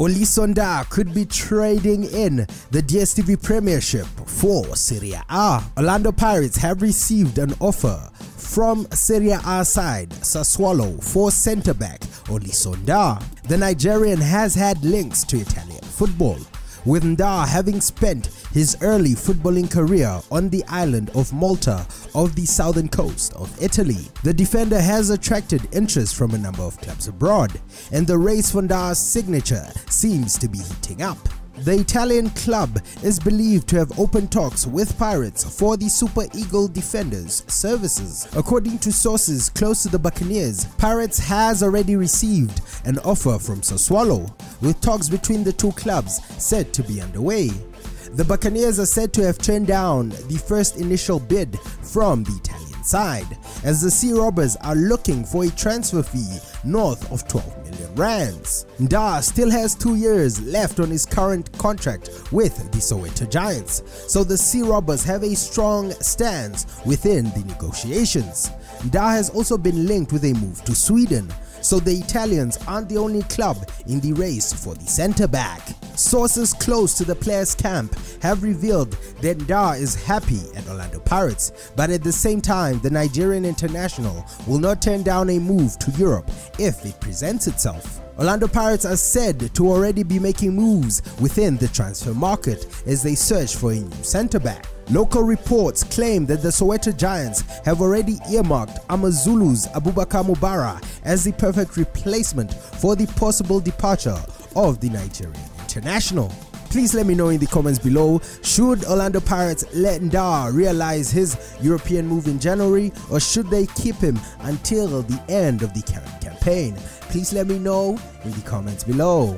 Olisa Ndah could be trading in the DSTV Premiership for Serie A. Orlando Pirates have received an offer from Serie A side Sassuolo for centre-back Olisa Ndah. The Nigerian has had links to Italian football with Ndah having spent his early footballing career on the island of Malta of the southern coast of Italy. The defender has attracted interest from a number of clubs abroad, and the race for Ndah's signature seems to be heating up. The Italian club is believed to have opened talks with Pirates for the Super Eagle defender's services. According to sources close to the Buccaneers, Pirates has already received an offer from Sassuolo, with talks between the two clubs said to be underway. The Buccaneers are said to have turned down the first initial bid from the Italian side, as the Sea Robbers are looking for a transfer fee north of 12 million rands. Ndah still has two years left on his current contract with the Soweto Giants, so the Sea Robbers have a strong stance within the negotiations. Ndah has also been linked with a move to Sweden, so the Italians aren't the only club in the race for the centre back. Sources close to the player's camp have revealed that Ndah is happy at Orlando Pirates, but at the same time, the Nigerian international will not turn down a move to Europe if it presents itself. Orlando Pirates are said to already be making moves within the transfer market as they search for a new centre back. Local reports claim that the Soweto Giants have already earmarked Amazulu's Abubakar Mubara as the perfect replacement for the possible departure of the Nigerian international. Please let me know in the comments below, should Orlando Pirates let Ndah realize his European move in January or should they keep him until the end of the current campaign? Please let me know in the comments below.